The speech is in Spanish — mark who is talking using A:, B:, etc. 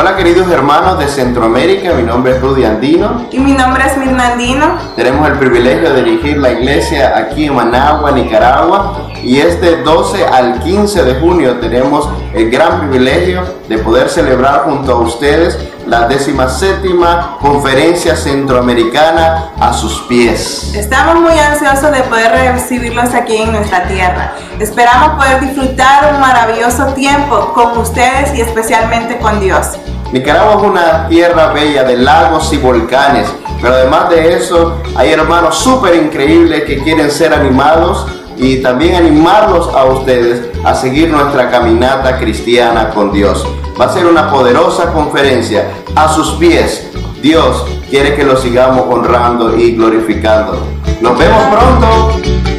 A: Hola queridos hermanos de Centroamérica, mi nombre es Rudy Andino.
B: Y mi nombre es Mirna Andino.
A: Tenemos el privilegio de dirigir la iglesia aquí en Managua, Nicaragua. Y este 12 al 15 de junio tenemos el gran privilegio de poder celebrar junto a ustedes la décima séptima conferencia centroamericana a sus pies.
B: Estamos muy ansiosos de poder recibirlos aquí en nuestra tierra. Esperamos poder disfrutar un maravilloso tiempo con ustedes y especialmente con Dios.
A: Nicaragua es una tierra bella de lagos y volcanes, pero además de eso hay hermanos súper increíbles que quieren ser animados y también animarlos a ustedes a seguir nuestra caminata cristiana con Dios. Va a ser una poderosa conferencia a sus pies. Dios quiere que lo sigamos honrando y glorificando. Nos vemos pronto.